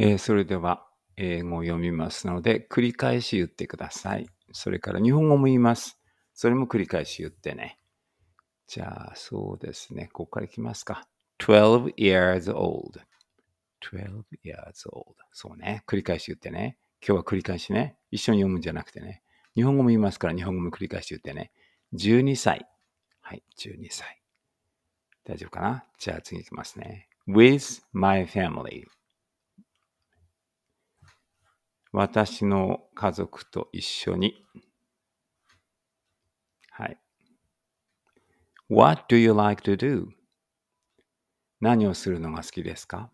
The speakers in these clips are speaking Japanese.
えーそれでは、英語を読みますので、繰り返し言ってください。それから日本語も言います。それも繰り返し言ってね。じゃあ、そうですね。ここからいきますか。12 years old. 12 years old. そうね。繰り返し言ってね。今日は繰り返しね。一緒に読むんじゃなくてね。日本語も言いますから、日本語も繰り返し言ってね。12歳。はい、12歳。大丈夫かな？じゃあ次いきますね。with my family. 私の家族と一緒に。はい。What do you like to do? 何をするのが好きですか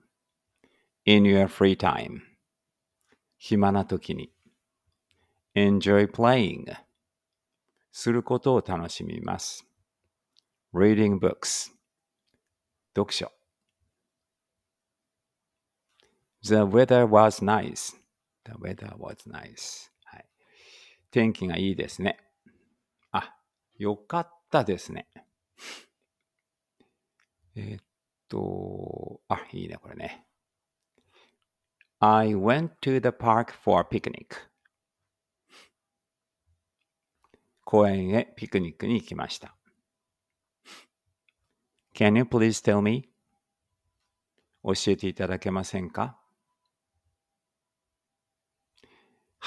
?In your free time. 暇な時に。Enjoy playing. することを楽しみます。Reading books. 読書。The weather was nice. The weather was nice. はい。天気がいいですね。あ、よかったですね。えーっと、あ、いいね、これね。I went to the park for a picnic. 公園へピクニックに行きました。Can you please tell me? 教えていただけませんか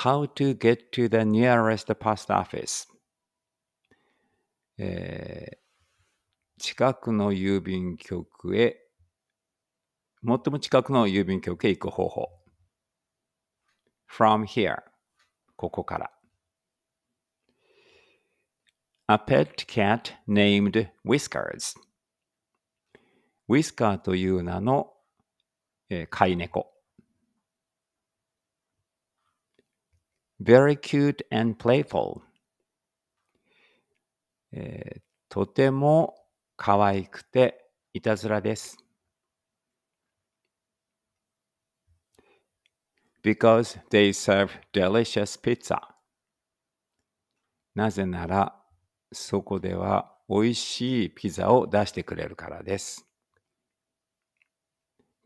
?How to get to the nearest post office? えー近くの郵便局へ、最も近くの郵便局へ行く方法。from here ここから。A pet cat named Whiskers ウィスカーという名の、えー飼い猫。Very cute and playful、えーとても可愛くていたずらです。because they serve delicious pizza なぜならそこでは美味しいピザを出してくれるからです。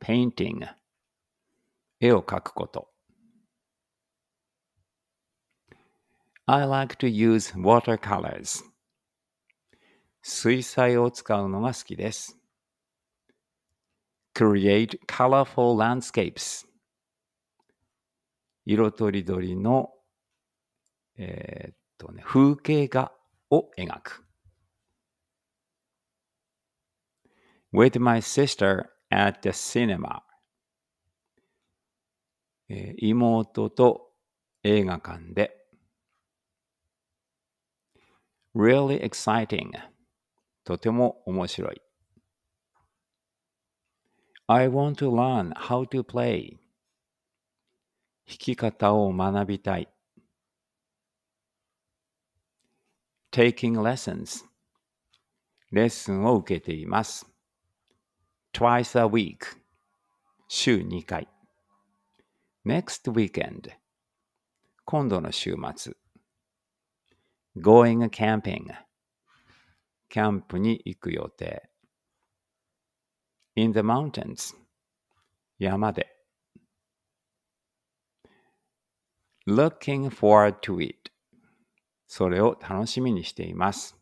painting 絵を描くこと。I like to use watercolors 水彩を使うのが好きです。create colorful landscapes 色とりどりの、えーっとね、風景画を描く。with my sister at the cinema えー妹と映画館で really exciting とても面白い I want to learn how to play 弾き方を学びたい taking lessons レッスンを受けています twice a week 週2回 next weekend 今度の週末 going camping キャンプに行く予定 in the mountains 山で looking forward to it それを楽しみにしています